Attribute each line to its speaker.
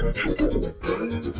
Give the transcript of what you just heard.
Speaker 1: Questions